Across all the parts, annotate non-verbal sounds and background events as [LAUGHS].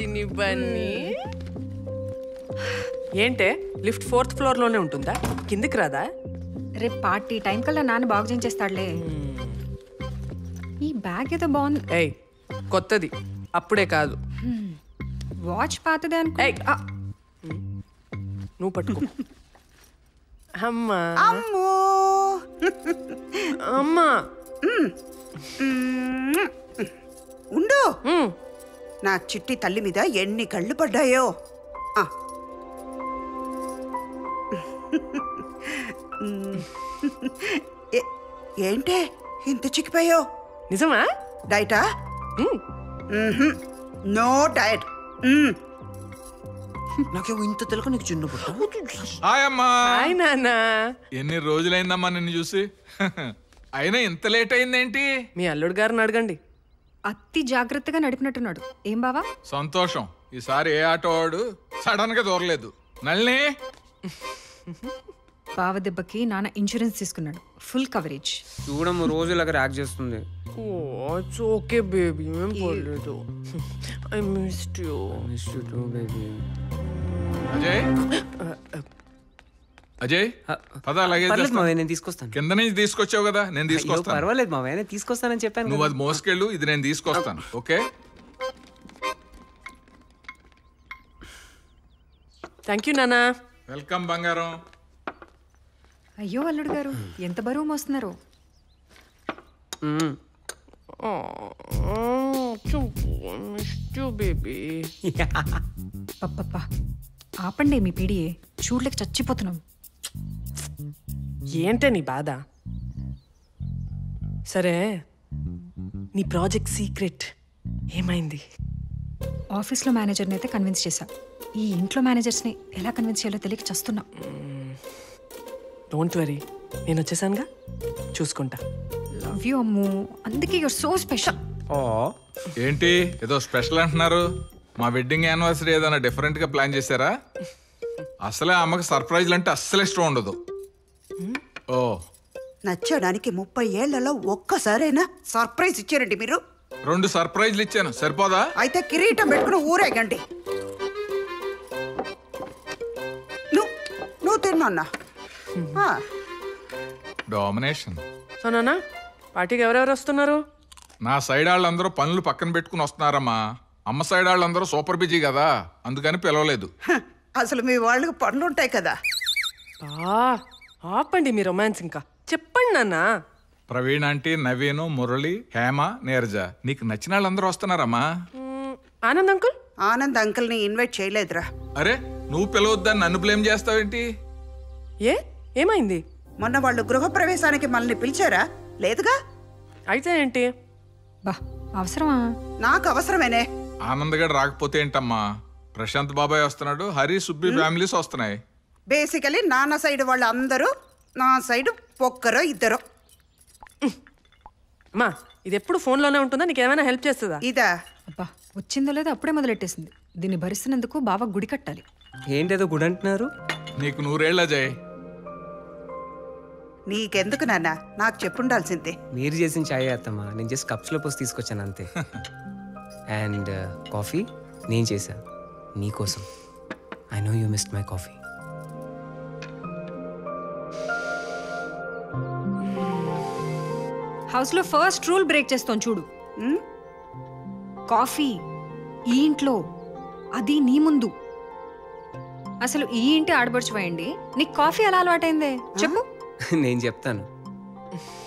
చిన్ని బన్నీ ఏంటే? Lift fourth ఫ్లోర్లోనే ఉంటుందా? కిందికి రాదా? రేపు పార్టీ టైం కల్లా నాన్న బాగు చేయించేస్తాడులే. ఈ బ్యాగ్ ఏదో బాగుంది. ఏయ్ కొత్తది. అప్పుడే కాదు. వాచ్ పాతదే అనుకో ఏయ్. ఆ. నువ్వు పట్టుకో. అమ్మా. అమ్మో. అమ్మా. ఉండు. నా చిట్టి తల్లి మీద ఎన్ని కళ్ళు పడ్డాయో. ఏంటే? ఇంత చిక్కిపోయావు నిజమా? డైటా. No diet. నాకేమో ఇంత తెలుక నీకు చిన్న హాయ్ ఎన్ని రోజులైందమ్మా నిన్ను చూసి? [LAUGHS] అయినా ఇంత లేట్ అయిందేంటి? మీ అల్లుడు గారిని అడగండి. అతి జాగ్రత్తగా నడిపినట్టున్నాడు. ఏం బావా? సంతోషం. ఈసారి ఏ ఆటో వాడు సడన్గా దూరలేదు. నల్ని బావ దెబ్బకి నాన్న ఇన్సూరెన్స్ తీసుకున్నాడు. ఫుల్ కవరేజ్ చూడము రోజు ఇలాగ ర్యాక్ చేస్తుంది. ఓ ఇట్స్ ఓకే బేబీ ఏం పర్లేదు. I missed you Ajay! Ajay పద అలాగే పర్లేదు మావయ్య నేను తీసుకొస్తాను. కింద నుంచి తీసుకొచ్చావు కదా నేను అయ్యో, తీసుకొస్తాను. పర్వాలేదు మావయ్య నేను తీసుకొస్తానని చెప్పాను నువ్వు. అది మోసుకెళ్ళు ఇది నేను తీసుకొస్తాను ఓకే? థ్యాంక్ యూ నాన్న. వెల్కమ్ బంగారం. అయ్యో అల్లుడు గారు ఎంత బరువు మోస్తున్నారు? [LAUGHS] బేబీ పప్పప్ప ఆపండి మీ పీడియే చూడలేక చచ్చిపోతున్నాం. ఏంటే నీ బాధ? సరే నీ ప్రాజెక్ట్ సీక్రెట్. ఏమైంది? ఆఫీస్లో మేనేజర్ని అయితే కన్విన్స్ చేశా. ఈ ఇంట్లో మేనేజర్స్ని ఎలా కన్విన్స్ చేయాలో తెలియక చస్తున్నా. డోంట్ వరీ నేను వచ్చేసానుగా? చూసుకుంటా. Love you Ammu. అందుకే యూర్ సో స్పెషల్ ఓ ఏంటి? ఏదో స్పెషల్ అంటున్నారు. మా వెడ్డింగ్ యానివర్సరీ ఏదైనా డిఫరెంట్గా ప్లాన్ చేశారా? అసలే అమ్మకి సర్ప్రైజ్లు అంటే అస్సలు ఇష్టం ఉండదు. ఓ. నచ్చడానికి ముప్పై ఏళ్ళలో ఒక్కసారైనా సర్ప్రైజ్ ఇచ్చారండి మీరు. రెండు సర్ప్రైజ్లు ఇచ్చాను. సరిపోదా? అయితే కిరీటం పెట్టుకుని ఊరేగండి. నువ్వు నువ్వు తిన్నా డామినేషన్ సో నాన్న పార్టీకి ఎవరెవరు వస్తున్నారు? నా సైడ్ వాళ్ళందరూ పనులు పక్కన పెట్టుకుని వస్తున్నారమ్మా. అమ్మ సైడ్ వాళ్ళందరూ సూపర్ బిజీ కదా. అందుకని పిలవలేదు. అసలు మీ వాళ్ళకి పనులు ఉంటాయి కదా. ఆ, ఆపండి మీ రొమాన్స్ ఇంకా. చెప్పండి నాన్న. ప్రవీణ్ ఆంటీ నవీను మురళి హేమ నీరజ. నీకు నచ్చిన వాళ్ళందరూ వస్తున్నారమ్మా. ఆనంద్ అంకుల్? ఆనంద్ అంకుల్ని ఇన్వైట్ చేయలేదురా. అరే నువ్వు పిలవద్దని నన్ను బ్లేమ్ చేస్తావేంటి? ఏ? ఏమైంది? మొన్న వాళ్ళు గృహప్రవేశానికి మనల్ని పిలిచారా? లేదుగా? అయితే ఏంటి? బా అవసరమా? నాకు అవసరమేనే. ఆనందగడ్ రాకపోతే ఏంటమ్మా? ప్రశాంత్ బాబాయ్ వస్తున్నాడు హరి సుబ్బి ఫ్యామిలీస్ వస్తున్నాయి. బేసికలీ నాన్న సైడ్ వాళ్ళు అందరూ నా సైడ్ ఒక్కరో ఇద్దరు. అమ్మా ఇది ఎప్పుడు ఫోన్లోనే ఉంటుందా? నీకు ఏమైనా హెల్ప్ చేస్తుందా? ఇదా. అబ్బా వచ్చిందో లేదో అప్పుడే మొదలెట్టేసింది. దీన్ని భరిస్తున్నందుకు బావ గుడి కట్టాలి. ఏంటేదో గుడ్ అంటున్నారు? నీకు నూరేళ్ళ జయ్ నీకెందుకు నాన్న? నాకు చెప్పుండాల్సిందే. మీరు చేసిన చాయ్ అత్తమ్మా. నేను జస్ట్ కప్స్లో పోసి తీసుకొచ్చాను అంతే. [LAUGHS] అండ్ కాఫీ నేను చేశా. నీకోసం I know you missed my coffee హౌస్లో ఫస్ట్ రూల్ బ్రేక్ చేస్తాం చూడు. కాఫీ ఈ ఇంట్లో అది నీ ముందు. అసలు ఈ ఇంటి ఆడబడుచుపోయండి నీకు కాఫీ ఎలా అలవాటైందే? చెప్పు. [LAUGHS] నేను చెప్తాను.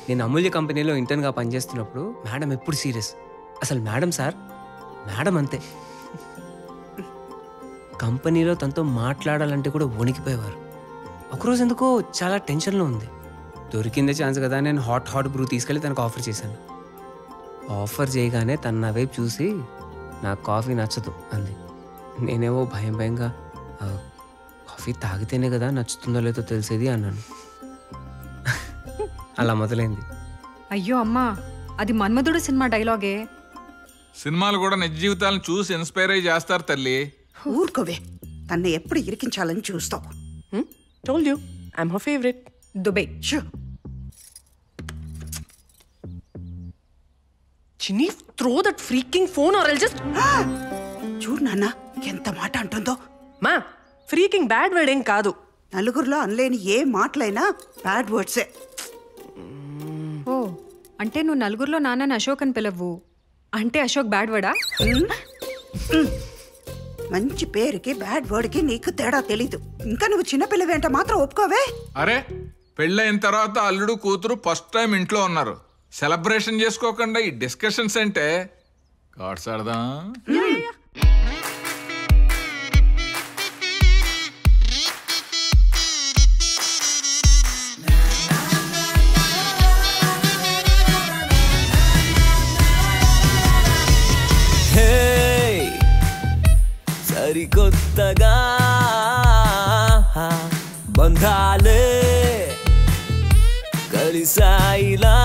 నేను అమూల్య కంపెనీలో ఇంటర్న్గా పనిచేస్తున్నప్పుడు మేడం ఎప్పుడు సీరియస్. అసలు మేడం సార్ మేడం అంతే. కంపెనీలో తనతో మాట్లాడాలంటే కూడా వణికిపోయేవారు. ఒకరోజు ఎందుకో చాలా టెన్షన్లో ఉంది. దొరికిందే ఛాన్స్ కదా నేను హాట్ హాట్ బ్రూ తీసుకెళ్ళి తనకు ఆఫర్ చేశాను. ఆఫర్ చేయగానే తన నా వైపు చూసి నాకు కాఫీ నచ్చదు అంది. నేనేవో భయం భయంగా "ఆ, కాఫీ తాగితేనే కదా నచ్చుతుందో లేదో తెలిసేది అన్నాను. [LAUGHS] అలా మొదలైంది. అయ్యో అమ్మా అది మన్మధుడు సినిమా డైలాగే. సినిమాలు కూడా నిజ జీవితాలను చూసి ఇన్స్పైర్ అయ్యి చేస్తారు తల్లి. ఊరుకోవే. తన్ని ఎప్పుడు ఇరికించాలని చూస్తావు. Told you I'm her favourite Dubai shoe. Chinni throw that freaking phone or else just చూడు నాన్న ఎంత మాట అంటుందో. మా ఫ్రీకింగ్ బ్యాడ్ వర్డ్ ఏం కాదు. నలుగురిలో అనలేని ఏ మాటలైనా బ్యాడ్ వర్డ్సే ఓ అంటే నువ్వు నలుగురిలో నాన్నని అశోక్ అని పిలవ్వు. అంటే అశోక్ బ్యాడ్ వడా మంచి పేరుకి బ్యాడ్ వర్డ్కి నీకు తేడా తెలీదు. ఇంకా నువ్వు చిన్నపిల్లవేంట మాత్రం ఒప్పుకోవే? అరే పెళ్ళైన తర్వాత అల్లుడు కూతురు ఫస్ట్ టైం ఇంట్లో ఉన్నారు. సెలబ్రేషన్ చేసుకోకుండా ఈ డిస్కషన్స్ అంటే కార్డ్స్ झाले कळी साईला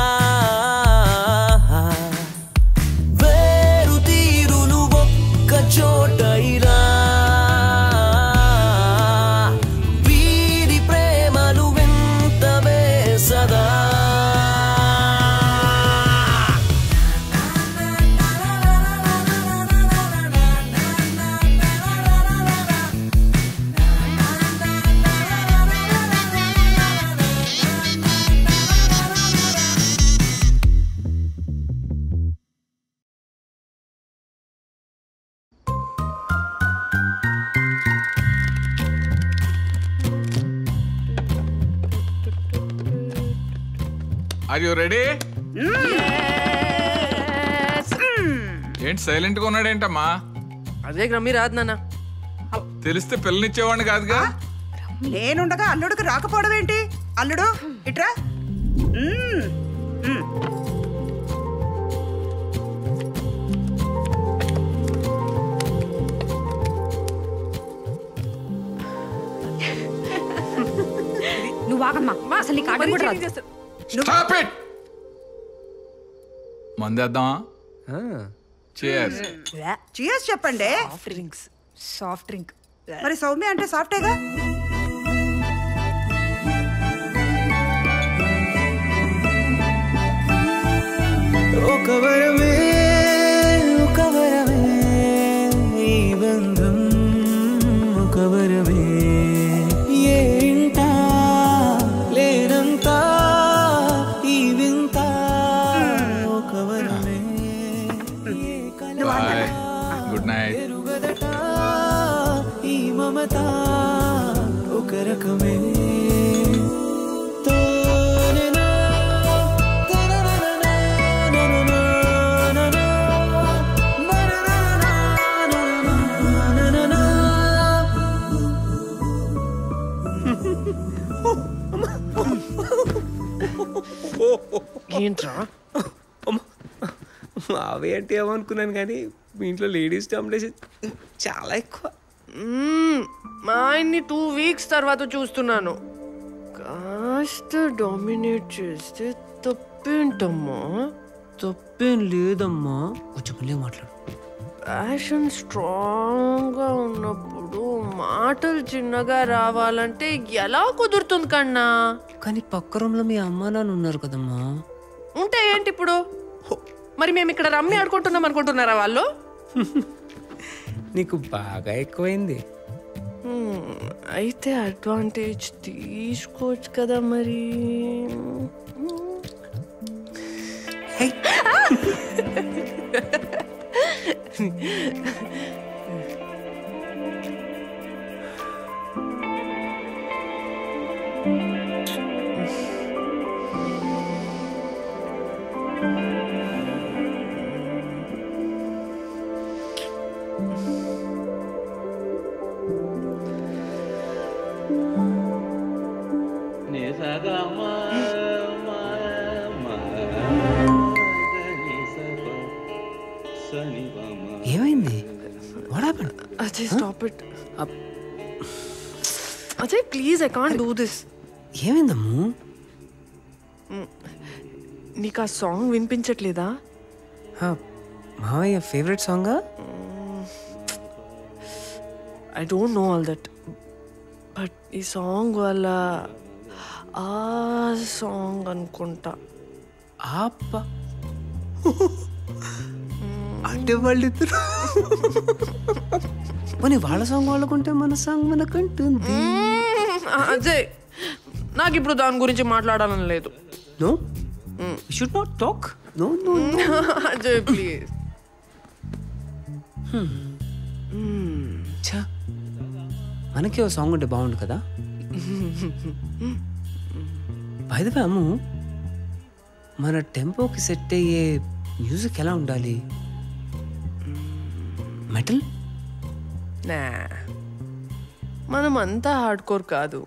ఆర్ యు రెడీ ఏంటి సైలెంట్గా ఉన్నాడేంటమ్మా? అదే రమ్మి రాదు నాన్న. తెలిస్తే పిల్లనిచ్చేవాడిని కాదుగా? నేనుండగా అల్లుడికి రాకపోవడం ఏంటి? అల్లుడు ఇట్రా. మ్మ్. మ్మ్. నువ్వు ఆగమ్మా. అసలు నీకు కూడా రాదు. స్టాప్ ఇట్ మందేద్దామా? చేయాలి చియర్స్ చెప్పండి. డ్రింక్స్ సాఫ్ట్ డ్రింక్ మరి సౌమ్య అంటే సాఫ్టేగా ఒక వరమే ఏంట్రా? మావి అంటే ఏమనుకున్నాను కానీ మీ ఇంట్లో లేడీస్ డామినేషన్ చాలా ఎక్కువ. మా ఆయన్ని టూ వీక్స్ తర్వాత చూస్తున్నాను. కాస్త డామినేట్ చేస్తే తప్పేంటమ్మా? తప్పేం లేదమ్మా? కొంచెం మళ్ళీ మాట్లాడు. ప్యాషన్ స్ట్రాంగ్గా ఉన్నప్పుడు మాటలు చిన్నగా రావాలంటే ఎలా కుదురుతుంది కన్నా? కానీ పక్క రూమ్లో మీ అమ్మ నాన్న ఉన్నారు కదమ్మా. ఉంటే ఏంటి ఇప్పుడు? మరి మేము ఇక్కడ రమ్మి ఆడుకుంటున్నాం అనుకుంటున్నారా వాళ్ళు? నీకు బాగా ఎక్కువైంది. అయితే అడ్వాంటేజ్ తీసుకోవచ్చు కదా మరి. [LAUGHS] Please I can't do this ఏమైందమ్ము నీకు ఆ సాంగ్ వినిపించట్లేదా మావయ్య favourite Sanga I don't know all that but ఈ సాంగ్ వల్ల ఆ సాంగ్ అనుకుంటా. ఆప్ప. అంటే వాళ్ళిద్దరు. [LAUGHS] పోనీ వాళ్ళ సాంగ్ వాళ్ళకుంటే మన సాంగ్ మనకంటుంది. అజయ్ నాకు ఇప్పుడు దాని గురించి మాట్లాడాలని లేదు. No? Should not talk no no [LAUGHS] Ajay please ఛా. మనకి ఓ సాంగ్ ఉంటే బాగుండు కదా? బైదవే అమ్ము మన టెంపోకి సెట్ అయ్యే మ్యూజిక్ ఎలా ఉండాలి? మెటల్ నా మనం అంతా హార్డ్ కోర్ కాదు.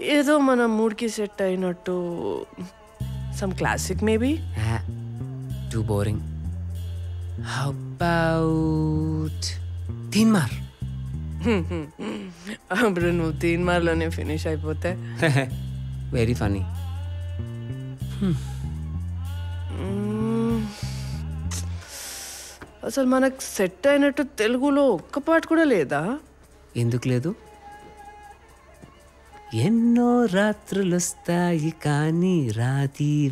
ఏదో మన మూడ్కి సెట్ అయినట్టు. Some classic maybe too boring about Teenmaar అప్పుడు నువ్వు తీన్ మార్లోనే ఫినిష్ అయిపోతే [LAUGHS] వెరీ ఫనీ. అసలు మనకు సెట్ అయినట్టు తెలుగులో ఒక్క పాట కూడా లేదా? ఎందుకు లేదు? ఎన్నో రాత్రులొస్తాయి కానీ రాతి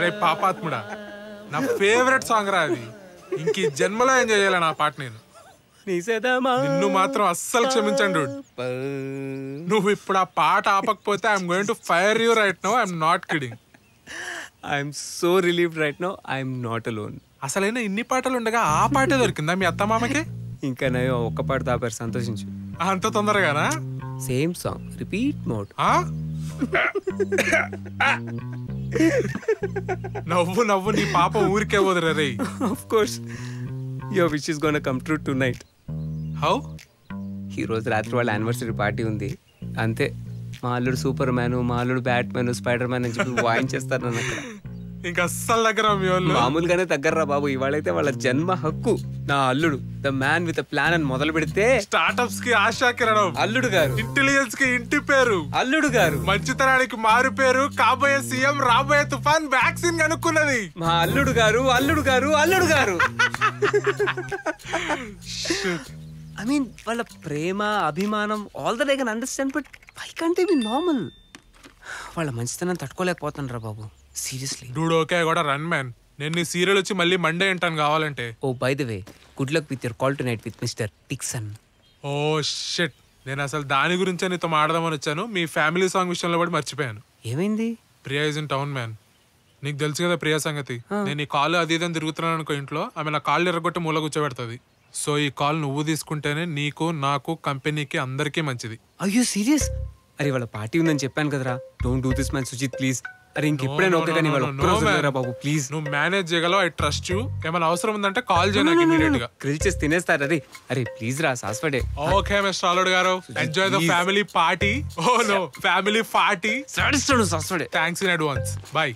రే పాపాత్ముడా నా ఫేవరెట్ సాంగ్ రా అది. ఇంక ఈ జన్మలో ఎంజాయ్ చేయాలి నా పాట నేను? నిన్ను మాత్రం అస్సలు క్షమించండి. నువ్వు ఇప్పుడు ఆ పాట ఆపకపోతే I'm going to fire you right no I'm not kidding I'm so relieve right no I'm not alone అసలైనా ఇన్ని పాటలు ఉండగా ఆ పాటే దొరికిందా మీ అత్తమామకి? ఇంకా నయం ఒక్క పాట తాపారు సంతోషించు. అంత తొందరగానా? సేమ్ సాంగ్ రిపీట్ మోడ్ ఆ? నవ్వు నవ్వు నీ పాప ఊరికే వదిలే రే. Of course your wish is gonna come true tonight how ఈ రోజు రాత్రి వాళ్ళ యానివర్సరీ పార్టీ ఉంది. అంతే. మా అల్లుడు సూపర్ మ్యాన్ మా అల్లుడు బ్యాట్ మ్యాన్ స్పైడర్ మ్యాన్ అని చెప్పి వాయించేస్తారు నన్ను అక్కడ. ఇంకా అస్సలు దగ్గర మీ వాళ్ళు. మామూలుగానే తగ్గర్రా బాబు ఇవాళైతే వాళ్ళ జన్మ హక్కు. నా అల్లుడు ద మ్యాన్ విత్ ప్లాన్ అని మొదలు పెడితే స్టార్టప్స్కి ఆశా కిరణం. అల్లుడు గారు. ఇంటెలిజెన్స్కి ఇంటి పేరు. అల్లుడు గారు. మంచితనానికి మారు పేరు కాబోయే సీఎం రాబోయే తుఫాన్ వ్యాక్సిన్ కనుక్కున్నది మా అల్లుడు గారు అల్లుడు గారు అల్లుడు గారు. ఐ మీన్ వాళ్ళ ప్రేమ అభిమానం all that I can understand but why can't be normal వాళ్ళ మంచితనం తట్టుకోలేకపోతాను రా బాబు? సీరియస్లీ. డూడ్ ఓకే కూడా రన్ మ్యాన్. నేను నీ సీరియల్ వచ్చి మళ్ళీ మండే వింటాను కావాలంటే. ఓ by the way good luck with your call tonight with mister Dixon. Oh shit. నేను అసలు దాని గురించే నీతో మాడదామని వచ్చాను. మీ ఫ్యామిలీ సాంగ్ విషయంలో కూడా మర్చిపోయాను. ఏమైంది? Priya is in town man. నీకు తెలుసు కదా ప్రియా సంగతి. నేను ఈ కాల్ అది ఇదని తిరుగుతున్నాను అనుకో ఇంట్లో ఆమె నా కాళ్ళు ఎర్రగొట్టి మూల కూర్చోబెడుతుంది. సో ఈ కాల్ నువ్వు తీసుకుంటేనే నీకు నాకు కంపెనీకి అందరికీ మంచిది. అయ్యో సీరియస్ అరే వాళ్ళ పార్టీ ఉందని చెప్పాను కదరా. Don't do this man Sujith please అరే ఇంకెప్పుడైనా ఓకే కానీ వాళ్ళ ఒక్కరోజు వదిలేరా బాబు ప్లీజ్ నువ్వు మేనేజ్ చేయగలవు? ఐ ట్రస్ట్ యూ ఏమైనా అవసరం ఉందంటే కాల్ చేయ నాకు ఇమీడియట్గా. గ్రిల్ చేసి తినేస్తారు. అరే అరే ప్లీజ్ రా సాస్వడే ఓకే మిస్టర్ అల్లుడు గారు. Enjoy the. Family party oh no family party సాడిస్తాడు సాస్వడే. థ్యాంక్స్ ఇన్ అడ్వాన్స్ బాయ్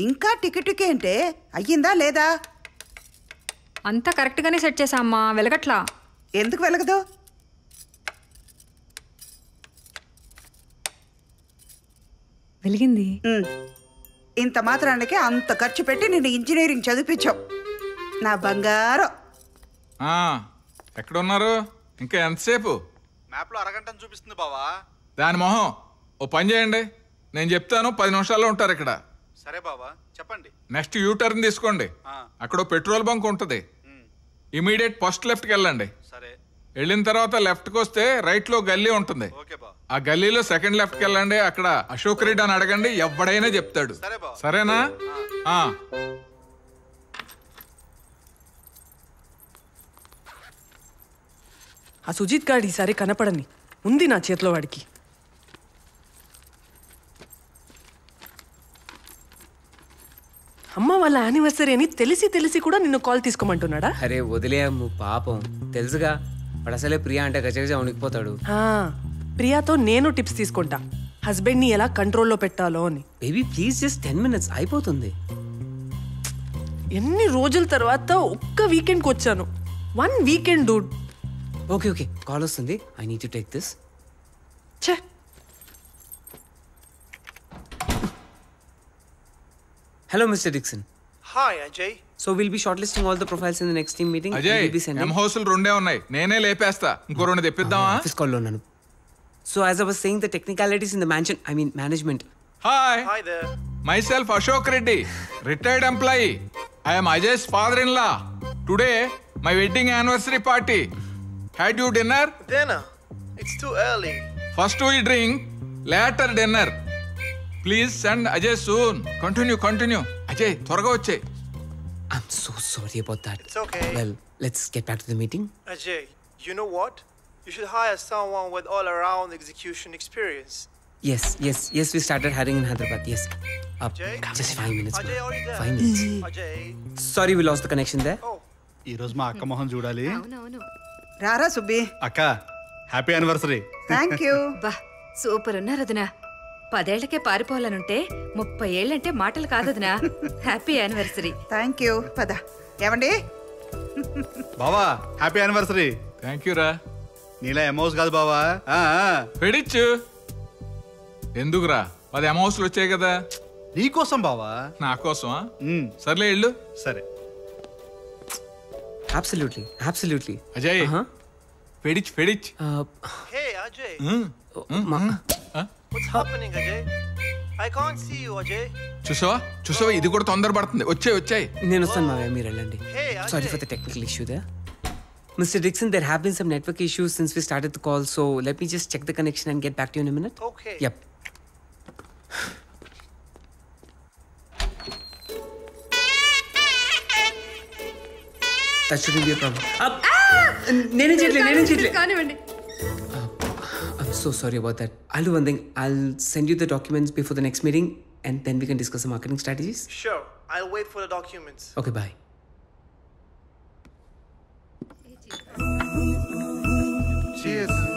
ఇంకా టికెట్కి ఏంటే అయ్యిందా లేదా? అంతా కరెక్ట్గానే సెట్ చేసా అమ్మా. వెలగట్లా? ఎందుకు వెలగదు? వెలిగింది? ఉమ్. ఇంత మాత్రానికి అంత ఖర్చు పెట్టి నేను ఇంజనీరింగ్ చదివించావు నా బంగారం. ఆ, ఎక్కడ ఉన్నారు ఇంకా ఎంతసేపు? మ్యాప్లో అరగంటను చూపిస్తుంది బావా. దాని మొహం ఓ పని చేయండి. నేను చెప్తాను పది నిమిషాల్లో ఉంటారు ఇక్కడ. సరే బావా చెప్పండి. నెక్స్ట్ యూ టర్న్ తీసుకోండి. ఆ. అక్కడ పెట్రోల్ బంక్ ఉంటుంది. ఇమీడియట్ ఫస్ట్ లెఫ్ట్కి వెళ్ళండి. సరే. వెళ్ళిన తర్వాత లెఫ్ట్కి వస్తే రైట్లో గల్లీ ఉంటుంది. ఓకే బా ఆ గల్లీలో సెకండ్ లెఫ్ట్కి వెళ్ళండి. అక్కడ అశోక్ రెడ్డి అని అడగండి ఎవడైనా చెప్తాడు. సరేనా? ఆ. ఆ. సుజిత్ గాడు ఈసారి కనపడని. ఉంది నా చేతిలో వాడికి. అమ్మ వాళ్ళ యానివర్సరీ అని తెలిసి తెలిసి కూడా నిన్ను కాల్ తీసుకోమంటున్నాడా? అరే వదిలేయమ్ము పాపం. తెలుసుగా? వాడు అసలే ప్రియా అంటే గజగజ ఉనికిపోతాడు ప్రియాతో నేను టిప్స్ తీసుకుంటా. హస్బెండ్ని ఎలా కంట్రోల్లో పెట్టాలో అని. Baby please just ten minutes అయిపోతుంది. ఎన్ని రోజుల తర్వాత ఒక్క వీకెండ్కి వచ్చాను. One weekend dude okay okay call వస్తుంది. I need to take this ఛే! Hello mister Dixon Hi, Ajay. So will be shortlisting all the profiles in the next team meeting Ajay um హౌస్లు రెండే ఉన్నాయి. నేనే లేపేస్తా. ఇంకో రెండు తెప్పిద్దామా? ఆఫీస్ కాల్లో ఉన్నాను. So as I was saying the technicalities in the mansion I mean management hi Hi there. Myself Ashok Reddy retired employee I'm Ajay's father in law today my wedding anniversary party had you dinner Dinner. It's too early. First we drink later dinner Please send Ajay soon continue continue Ajay త్వరగా వచ్చాయి I'm so sorry about that It's okay. Well let's get back to the meeting Ajay, you know what? You should hire someone with all around execution experience. Yes, yes, yes, we started hiring in Hyderabad. Yes. Uh, Jay? just five minutes. Ajay, ma'am. are you there? Five minutes. Ajay. Sorry, we lost the connection there. Oh, ఈరోజు మా అక్క మొహం చూడాలి రారా సుబ్బి అక్క happy anniversary thank you బా super ఉన్నారు వదినా పదేళ్ళకే పారిపోవాలనుంటే ముప్పై ఏళ్ళంటే మాటలు కాదు వదినా హ్యాపీ యానివర్సరీ థ్యాంక్ యూ పద. ఏమండి? బావా హ్యాపీ యానివర్సరీ థ్యాంక్ యూ రా. నీలా ఎమోస్ కాదు బావా. ఆ, ఆ. పెడిచ్చు. ఎందుకురా? పది అమౌస్లు వచ్చాయి కదా. నీకోసం బావా? నా ఉమ్, సర్లే ఇల్లు సరే. Absolutely, absolutely. అజయ్ Uh-huh. పెడిచ్ పెడిచ్. Uh, hey, Ajay. ma- What's happening, Ajay? I can't see you, Ajay. చూసావా? చూసావా? ఇది కూడా తొందరపడుతుంది వచ్చాయి వచ్చాయి. నేను వస్తాను మావయ్య మీరు వెళ్ళండి. Hey, sorry Ajay. For the technical issue they mister Dixon there have been some network issues since we started the call so let me just check the connection and get back to in minute Okay. Yup that should be problem నేనే చేయట్లే నేనే చేయట్లే కానివ్వండి. I'm so sorry about that. I'll do one thing. I'll send you the documents before the next meeting and then we can discuss the marketing strategies. Sure. I'll wait for the documents. Okay, bye. Cheers.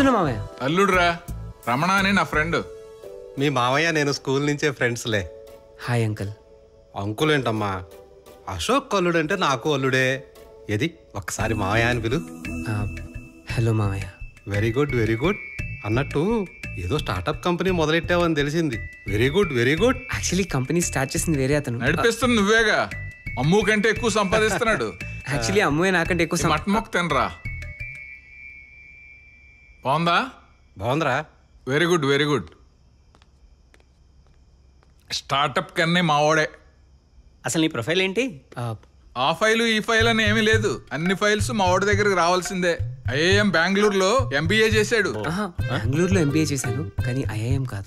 ఆ, వస్తున్నా మామయ్య అల్లుడురా రమణ అని నా friend. మీ మావయ్య నేను school నుంచే ఫ్రెండ్స్లే hi uncle. Uncle ఏంటమ్మా? అశోక్ అల్లుడు అంటే నాకు అల్లుడే. ఏది? ఒక్కసారి మావయ్య అని పిలు. హలో మామయ్య వెరీ గుడ్ వెరీ గుడ్ అన్నట్టు ఏదో స్టార్టప్ కంపెనీ మొదలెట్టావని తెలిసింది. Very good very good actually company start చేసింది వేరే అతను. నడిపిస్తుంది నువ్వేగా. అమ్ము కంటే ఎక్కువ సంపాదిస్తున్నాడు. [LAUGHS] యాక్చువల్లీ అమ్మాయి నాకంటే ఎక్కువ మొక్క తినరా. బాగుందా? బాగుందిరా. Very good very good startup కన్నీ మావాడే. అసలు నీ ప్రొఫైల్ ఏంటి? ఆ, ఫైలు ఈ ఫైల్ అని ఏమీ లేదు. అన్ని ఫైల్స్ మా వాడి దగ్గరికి రావాల్సిందే. ఐఏఎం బెంగళూరులో ఎంబీఏ చేశాడు. బెంగళూరులో ఎంబీఏ చేశాను కానీ ఐఐఎం కాదు.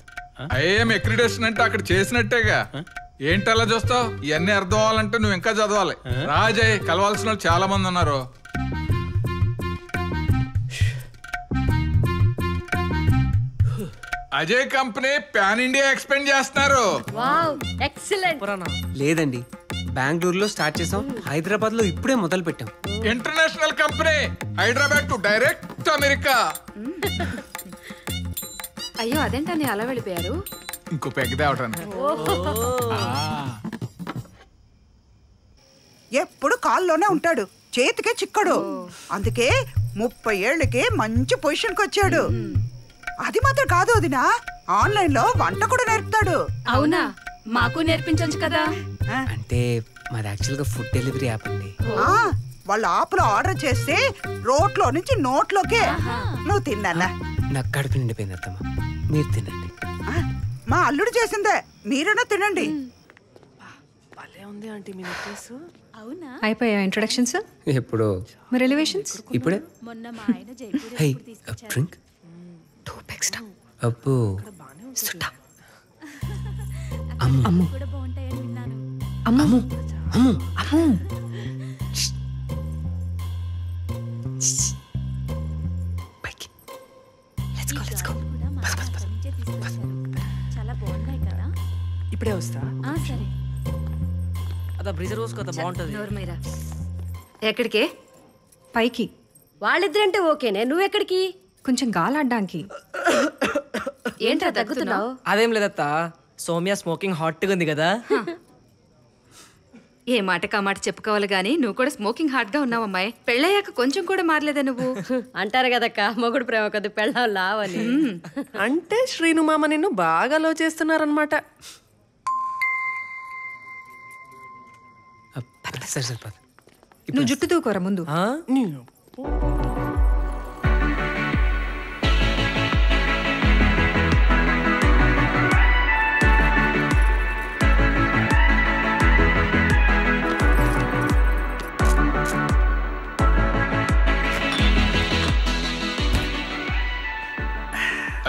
ఐఏఎం ఎక్రిడేషన్ అంటే అక్కడ చేసినట్టేగా. ఏంటి అలా చూస్తావు? ఇవన్నీ అర్థం అవ్వాలంటే నువ్వు ఇంకా చదవాలి. రాజయ్ కలవాల్సిన వాళ్ళు చాలా మంది ఉన్నారు. Ajay company pan India expand చేస్తున్నారు. లేదండి బెంగళూరులో స్టార్ట్ చేసాం హైదరాబాద్లో ఇప్పుడే మొదలు పెట్టాం. International company Hyderabad to direct America. అయ్యో అదేంటని అలా వెళ్ళిపోయారు? ఇంకో పెగ్గ తేవటానికి. ఎప్పుడు కాల్లోనే ఉంటాడు చేతికే చిక్కడు. అందుకే ముప్పై ఏళ్ళకి మంచి పొజిషన్కి వచ్చాడు అది మాత్రం కాదు వదినా. ఆన్లైన్లో వంట కూడా నేర్పుతాడు. అవునా? మాకు నేర్పించొచ్చు కదా. అంటే మాది యాక్చువల్గా ఫుడ్ డెలివరీ యాప్ అండి. ఆ, వాళ్ళ ఆపులో ఆర్డర్ చేస్తే రోట్లో నుంచి నోట్లోకే. నువ్వు తిన్నా నాకు కడుపు నిండిపోయింది అత్తమ్మ. మీరు తినండి. మా అల్లుడు చేసిందే. మీరైనా తినండి. భలే ఉంది ఆంటీ మీ నెక్లెస్. అయిపోయా ఇంట్రొడక్షన్స్ ఎప్పుడు. మరి ఎలివేషన్స్ ఇప్పుడే? High drink? Too Ammu. Ammu. Ammu. Ammu. పైకి. లెట్స్ గో లెట్స్ గో చాలా బాగున్నాయి కదా. ఇప్పుడే వస్తా. ఆ, సరే. అదా బ్రిజర్ రోజు కదా బాగుంటది. ఎక్కడికే? పైకి. వాళ్ళిద్దరంటే ఓకేనే. నువ్వెక్కడికి? కొంచెం గాలాడ్డానికి. ఏంట్రా తగ్గుతున్నావు? అదేం లేదత్తా. సౌమ్య స్మోకింగ్ హాట్గా ఉంది కదా. ఏ మాటకా మాట చెప్పుకోవాలి గానీ నువ్వు కూడా స్మోకింగ్ హార్ట్గా ఉన్నావు అమ్మాయి. పెళ్ళయ్యాక కొంచెం కూడా మారలేదా నువ్వు? [LAUGHS] అంటారు కదక్క మొగుడు ప్రేమ కదా పెళ్ళాం లావని. అంటే శ్రీను మామ నిన్ను బాగా లో చేస్తున్నారనమాట సరే నువ్వు జుట్టు దూకోరా ముందు.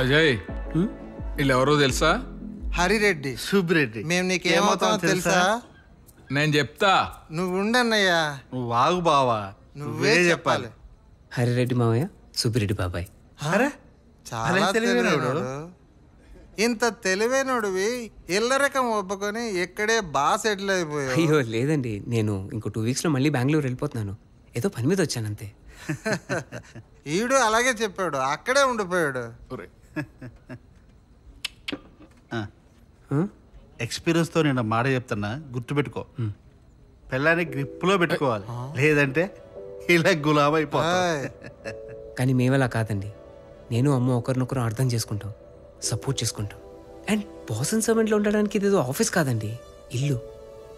అజయ్ వీళ్ళెవరో తెలుసా? హరిరెడ్డి. సుబ్బిరెడ్డి మేము నీకేమవుతామో తెలుసా? నేను చెప్తా. నువ్వు ఉండన్నయ్యా నువ్వు వాగు బావా. నువ్వే చెప్పాలి. హరిరెడ్డి మావయ్య సుబ్బిరెడ్డి బాబాయ్. అరే చాలా తెలివైనడు. ఇంత తెలివైనడివి ఇల్లరకం ఒప్పుకొని ఇక్కడే బాగా సెటిల్ అయిపోయావు. అయ్యో లేదండి. నేను ఇంకో టూ వీక్స్లో మళ్ళీ బెంగళూరు వెళ్ళిపోతున్నాను. ఏదో పని మీద వచ్చాను అంతే [LAUGHS] ఈడు అలాగే చెప్పాడు. అక్కడే ఉండిపోయాడు. ఎక్స్పీరియన్స్తో నేను మాట చెప్తున్నా గుర్తుపెట్టుకో. పిల్లాన్ని గ్రిప్లో పెట్టుకోవాలి. లేదంటే ఇలా గులాబ్ అయిపోతా ఆయ్, కానీ మేమలా కాదండి. నేను అమ్మ ఒకరినొకరు అర్థం చేసుకుంటాం సపోర్ట్ చేసుకుంటాం. అండ్ బాస్ అండ్ సర్వెంట్లో ఉండడానికి ఇదేదో ఆఫీస్ కాదండి. ఇల్లు.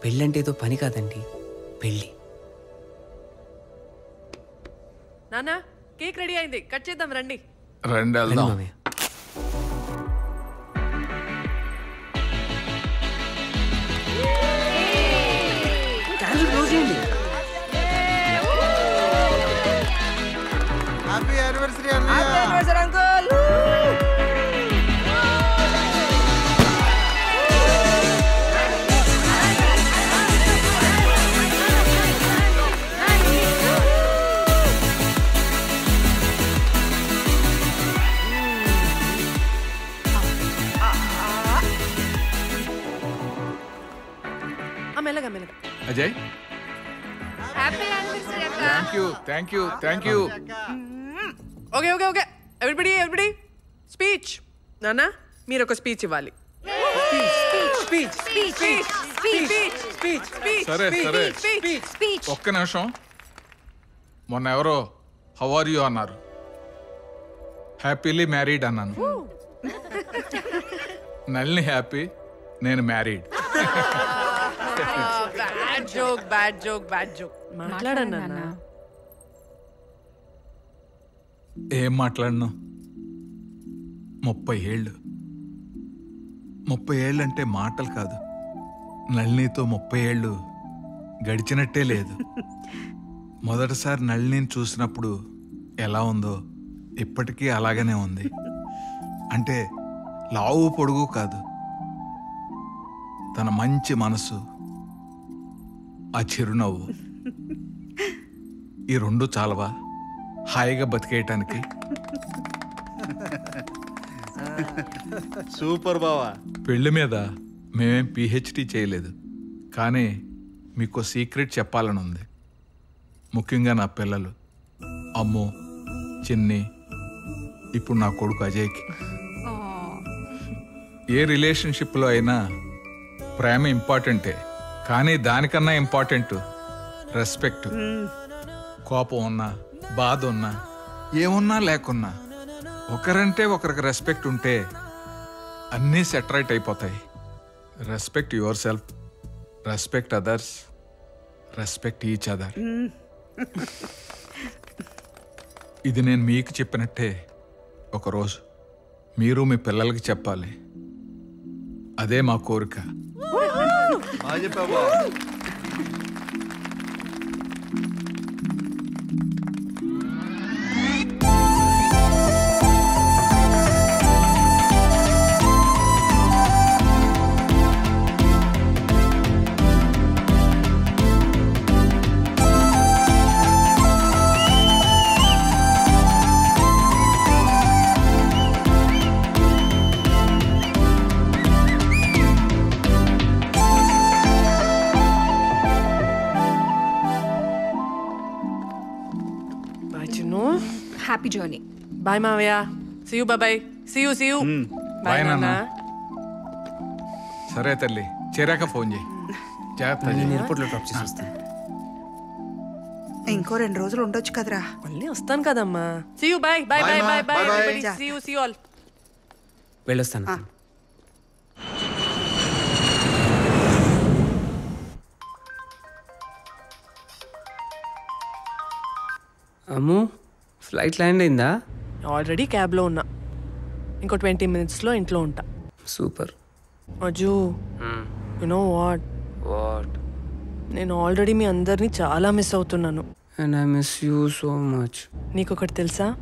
పెళ్ళంటే ఏదో పని కాదండి. పెళ్ళి. నానా కేక్ రెడీ అయింది. కట్ చేద్దాం రండి. రండి రండి వెళ్దాం మామయ్య హ్యాపీ యానివర్సరీ అన్నయ్య ఆ, మెల్లగా మెల్లగా Ajay thank you thank you thank you okay okay okay everybody everybody speech నానా మీరు ఒక స్పీచ్ ఇవ్వాలి. స్పీచ్ స్పీచ్ స్పీచ్ స్పీచ్ సరే ఒక్క నిమిషం. మొన్న ఎవరో హౌ ఆర్ యూ అన్నారు. హ్యాపీలీ మ్యారీడ్ అన్నాను. నల్ని హ్యాపీ నేను married bad joke bad joke bad joke మాట్లాడన్నా నాన్న. ఏం మాట్లాడను? ముప్పై ఏళ్ళు. ముప్పై ఏళ్ళు అంటే మాటలు కాదు. నళినితో ముప్పై ఏళ్ళు గడిచినట్టే లేదు. మొదటిసారి నళినిని చూసినప్పుడు ఎలా ఉందో ఇప్పటికీ అలాగనే ఉంది. అంటే లావు పొడుగు కాదు. తన మంచి మనసు ఆ చిరునవ్వు. ఈ రెండు చాలవా? హాయిగా బతికేయటానికి. సూపర్ బావా. పెళ్ళి మీద మేమేం పిహెచ్డి చేయలేదు. కానీ మీకు సీక్రెట్ చెప్పాలని ఉంది ముఖ్యంగా నా పిల్లలు. అమ్ము చిన్ని ఇప్పుడు నా కొడుకు అజయ్కి. ఏ రిలేషన్షిప్లో అయినా ప్రేమ ఇంపార్టెంటే. కానీ దానికన్నా ఇంపార్టెంట్ రెస్పెక్ట్. కోపం ఉన్నా బాధ ఉన్నా ఏమున్నా లేకున్నా ఒకరంటే ఒకరికి రెస్పెక్ట్ ఉంటే అన్నీ సెటరైట్ అయిపోతాయి. Respect yourself respect others respect each other ఇది నేను మీకు చెప్పినట్టే ఒకరోజు మీరు మీ పిల్లలకి చెప్పాలి. అదే మా కోరిక. బాయ్ మావయ్య see you bye see you see you bye Bye, నాన్న. సరే తల్లి. చేరాక ఫోన్ చేయి. జాగ్రత్త నేను ఎయిర్పోర్ట్లో డ్రాప్ చేసి వస్తాను ఇంకో రెండు రోజులు ఉండొచ్చు కదరా. మళ్ళీ వస్తాను కదమ్మా. See you bye bye bye bye bye everybody see you see all వెళ్ళొస్తాను. అమ్ము ఫ్లైట్ ల్యాండ్ అయిందా? ఆల్రెడీ క్యాబ్లో ఉన్నా. ఇంకో ట్వంటీ మినిట్స్లో ఇంట్లో ఉంటా. Super. Aju you know what? What? నేను ఆల్రెడీ మీ అందరినీ చాలా మిస్ అవుతున్నాను. And I miss you so much నీకొకటి తెలుసా?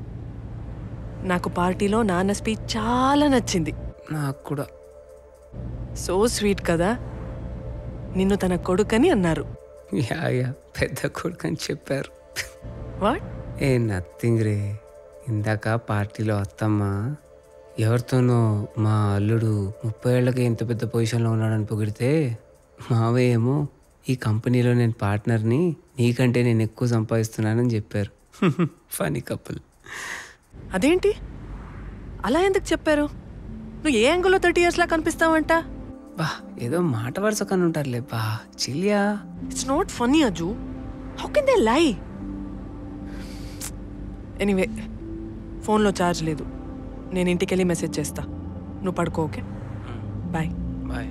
నాకు పార్టీలో నాన్న స్పీచ్ చాలా నచ్చింది. నాకు కూడా. సో స్వీట్ కదా? నిన్ను తన కొడుకని అన్నారు. యా యా పెద్ద కొడుకు అని చెప్పారు. వాట్? ఏ నథింగ్ రే. ఇందాక పార్టీలో అత్తమ్మ ఎవరితోనో మా అల్లుడు ముప్పై ఏళ్ళకి ఎంత పెద్ద పొజిషన్లో ఉన్నాడని పొగిడితే మావయ్య ఏమో ఈ కంపెనీలో నేను పార్ట్నర్ని నీకంటే నేను ఎక్కువ సంపాదిస్తున్నానని చెప్పారు. [LAUGHS] ఫనీ కపుల్ అదేంటి? అలా ఎందుకు చెప్పారు? నువ్వు ఏ యాంగిల్లో థర్టీ ఇయర్స్లా కనిపిస్తావంట? బా ఏదో మాట వరుసకని ఉంటారులే బా. చిలియా it's not funny Aju. How can they lie anyway ఫోన్లో ఛార్జ్ లేదు. నేను ఇంటికి వెళ్ళి మెసేజ్ చేస్తా. నువ్వు పడుకో okay? Bye. Bye.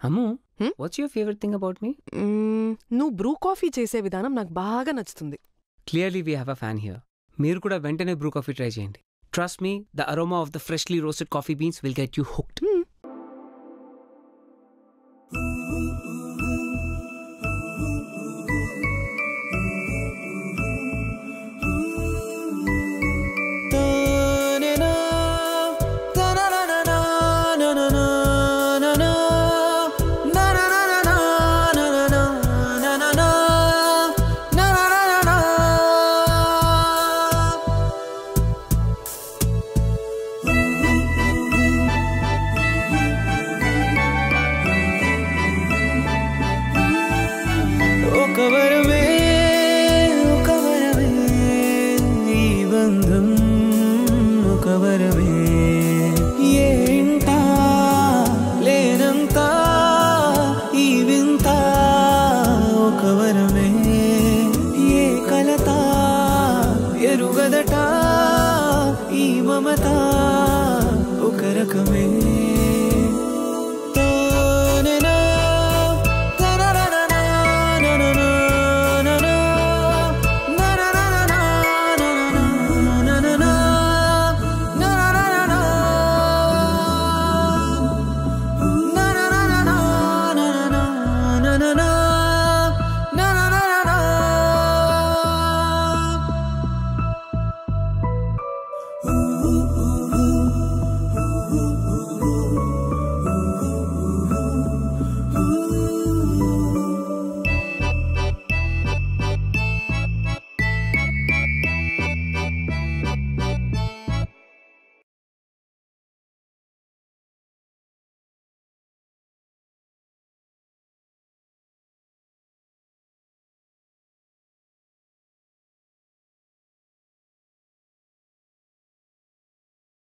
Ammu what's your favourite thing about me నువ్వు బ్రూ కాఫీ చేసే విధానం నాకు బాగా నచ్చుతుంది. Clearly we have a fan here మీరు కూడా వెంటనే బ్రూ కాఫీ ట్రై చేయండి. Trust me the aroma of the freshly roasted coffee beans will get you hooked